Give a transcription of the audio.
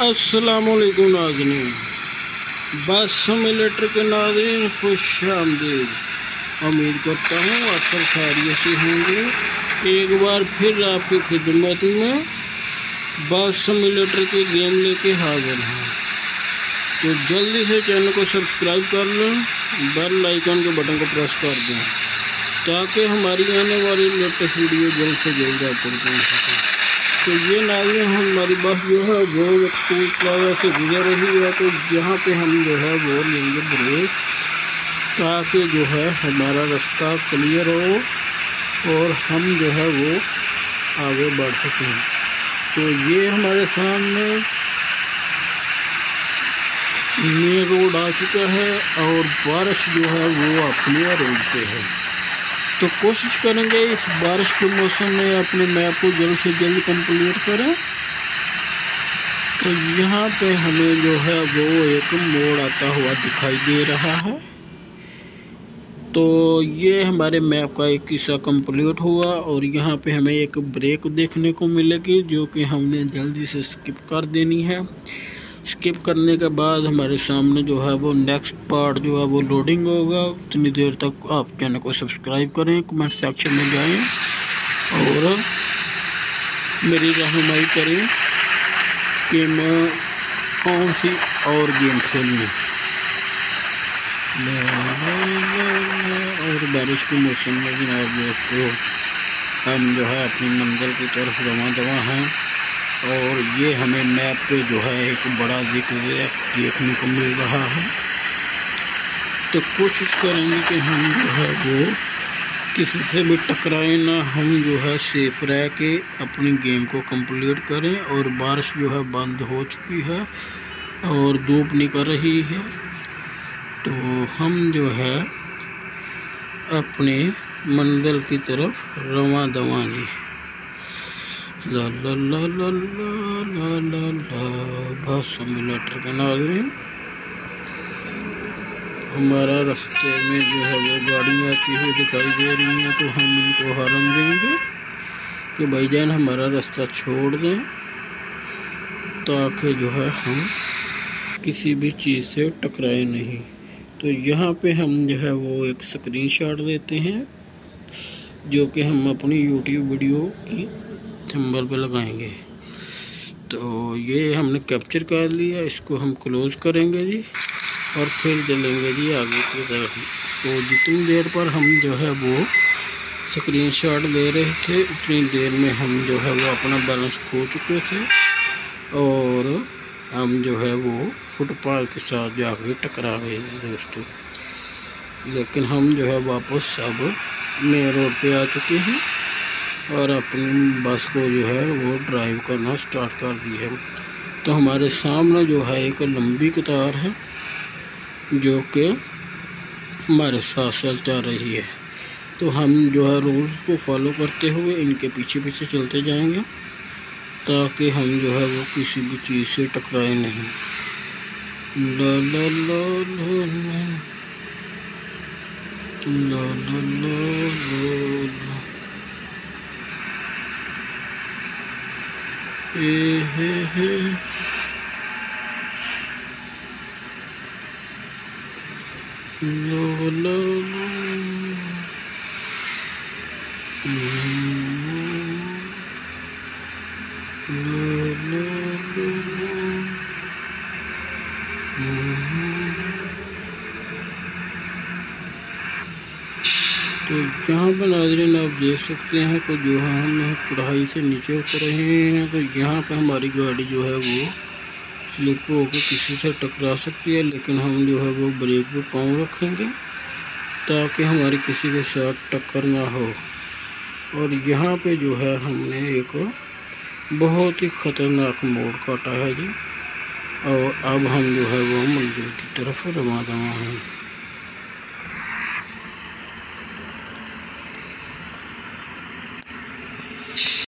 असलकुम बस मिलेटर के नाजरीन, खुश आमदीद। उम्मीद करता हूँ आप खैरियत से होंगे। एक बार फिर आपकी खिदमत में बस मिलेटर के गेम लेके हाजिर हैं। तो जल्दी से चैनल को सब्सक्राइब कर लें, बेल आइकन के बटन को प्रेस कर दें, ताकि हमारी आने वाली लेटेस्ट वीडियो जल्द से जल्द आप तक पहुँच सकें। तो ये नालियाँ हमारी बस जो है, वो स्कूल प्लाजा से गुजर रही है। तो यहाँ पे हम जो है, वो लेंगे ब्रेक ताकि जो है, हमारा रास्ता क्लियर हो और हम जो है, वो आगे बढ़ सकें। तो ये हमारे सामने मेन रोड आ चुका है और बारिश जो है, वो अपने रोड पे है। तो कोशिश करेंगे इस बारिश के मौसम में अपने मैप को जल्द से जल्द कंप्लीट करें। तो यहाँ पे हमें जो है वो एक मोड़ आता हुआ दिखाई दे रहा है। तो ये हमारे मैप का एक किस्सा कंप्लीट हुआ और यहाँ पे हमें एक ब्रेक देखने को मिलेगी जो कि हमने जल्दी से स्किप कर देनी है। स्किप करने के बाद हमारे सामने जो है वो नेक्स्ट पार्ट जो है वो लोडिंग होगा। उतनी देर तक आप चैनल को सब्सक्राइब करें कमेंट सेक्शन में जाएँ और मेरी रहनुमाई करें कि मैं कौन सी और गेम खेलूँ। और बारिश के मौसम में जनाब दोस्तों, हम जो है अपनी मंजिल की तरफ़ रवा दवा हैं। और ये हमें मैप पे जो है एक बड़ा ज़िक्र देखने को मिल रहा है। तो कोशिश करेंगे कि हम जो है वो किसी से भी टकराए ना, हम जो है सेफ़ रह के अपनी गेम को कंप्लीट करें और बारिश जो है बंद हो चुकी है और धूप निकल रही है। तो हम जो है अपने मंजिल की तरफ़ रवा दवा जी ला का नाजरीन हमारा रास्ते में जो है वो गाड़ियाँ आती हुई दिखाई दे रही हैं तो हम इनको हॉर्न देंगे कि भाईजान, हमारा रास्ता छोड़ दें ताकि जो है हम किसी भी चीज़ से टकराए नहीं। तो यहाँ पे हम जो है वो एक स्क्रीनशॉट देते हैं, जो कि हम अपनी यूट्यूब वीडियो की थंबल पे लगाएँगे। तो ये हमने कैप्चर कर लिया, इसको हम क्लोज करेंगे जी, और फिर चलेंगे जी आगे की तरफ़। तो जितनी देर पर हम जो है वो स्क्रीन शॉट ले रहे थे, उतनी देर में हम जो है वो अपना बैलेंस खो चुके थे, और हम जो है वो फुटपाथ के साथ जाके टकरा गए दोस्तों। लेकिन हम जो है वापस अब मेन रोड पे आ चुके हैं। और अपनी बस को जो है वो ड्राइव करना स्टार्ट कर दी है। तो हमारे सामने जो है एक लंबी कतार है, जो कि हमारे साथ साथ जा रही है। तो हम जो है रूल्स को फॉलो करते हुए इनके पीछे पीछे चलते जाएँगे, ताकि हम जो है वो किसी भी चीज़ से टकराए नहीं। ला ला ला। ला ला ला ला ला। Hey, hey, hey. No, no, no. No, no, no, no. तो यहाँ पर नाजरन आप देख सकते हैं कि जो है हम पढ़ाई से नीचे उतर रहे हैं तो यहाँ पर हमारी गाड़ी जो है वो स्लिप होकर किसी से टकरा सकती है, लेकिन हम जो है वो ब्रेक पर पाँव रखेंगे ताकि हमारी किसी के साथ टक्कर ना हो। और यहाँ पे जो है हमने एक बहुत ही ख़तरनाक मोड़ काटा है जी, और अब हम जो है वो मंजिल की तरफ़ रवा दवा हैं।